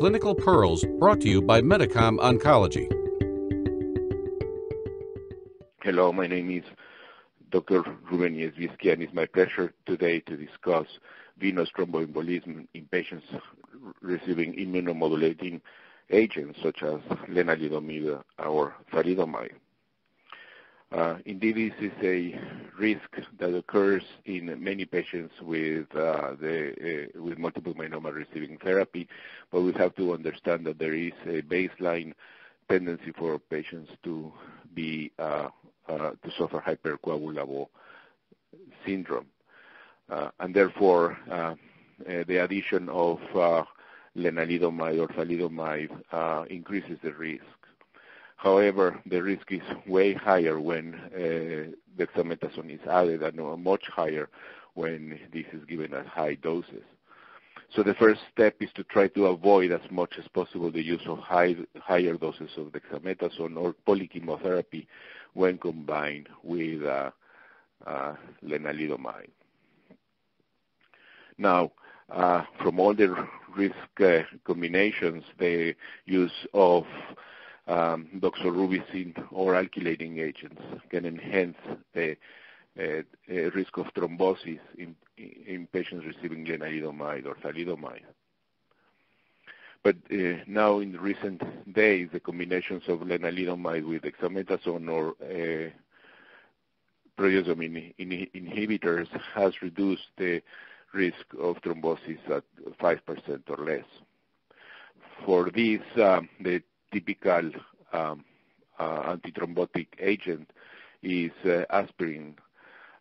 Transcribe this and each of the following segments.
Clinical Pearls brought to you by Medicom Oncology. Hello, my name is Dr. Ruben Niesvizky, and it's my pleasure today to discuss venous thromboembolism in patients receiving immunomodulating agents such as lenalidomide or thalidomide. Uh, indeed, this is a risk that occurs in many patients with uh, the uh, with multiple myeloma receiving therapy, but we have to understand that there is a baseline tendency for patients to be uh, uh, to suffer hypercoagulable syndrome, uh, and therefore the addition of lenalidomide or thalidomide increases the risk. However, the risk is way higher when uh, dexamethasone is added and much higher when this is given at high doses. So the first step is to try to avoid as much as possible the use of high, higher doses of dexamethasone or polychemotherapy when combined with uh, uh, lenalidomide. Now, uh, from all the risk uh, combinations, the use of doxorubicin or alkylating agents can enhance the risk of thrombosis in, in patients receiving lenalidomide or thalidomide. But uh, now in recent days, the combinations of lenalidomide with dexamethasone or uh, proteasome in, in, inhibitors has reduced the risk of thrombosis at 5% or less. For this, um, the typical um, uh, antithrombotic agent is uh, aspirin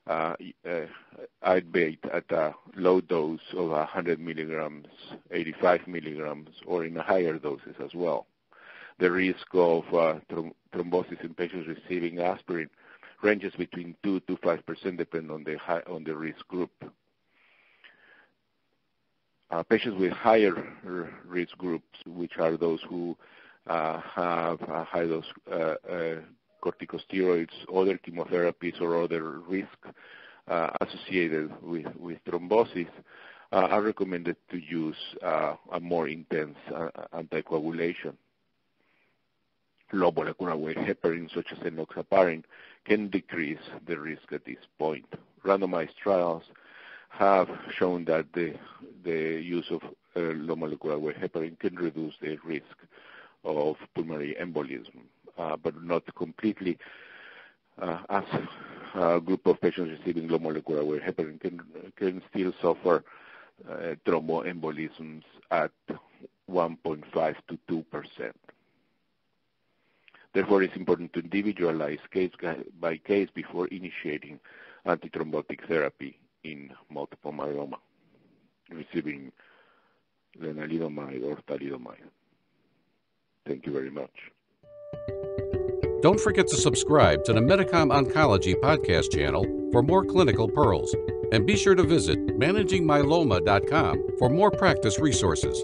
uh, uh, at a low dose of 100 milligrams, 85 milligrams, or in higher doses as well. The risk of uh, thrombosis in patients receiving aspirin ranges between 2 to 5 percent, depending on the high, on the risk group. Uh, patients with higher risk groups, which are those who have high dose uh, uh, corticosteroids, other chemotherapies, or other risk associated with, with thrombosis, are recommended to use a more intense anticoagulation. Low molecular weight heparin, such as enoxaparin, can decrease the risk at this point. Randomized trials have shown that the, the use of uh, low molecular weight heparin can reduce the risk of pulmonary embolism, uh, but not completely. Uh, as a group of patients receiving low molecular weight heparin can, can still suffer uh, thromboembolisms at 1.5 to 2 percent. Therefore, it's important to individualize case by case before initiating antithrombotic therapy in multiple myeloma receiving lenalidomide or thalidomide. Thank you very much. Don't forget to subscribe to the Medicom Oncology podcast channel for more clinical pearls. And be sure to visit managingmyeloma.com for more practice resources.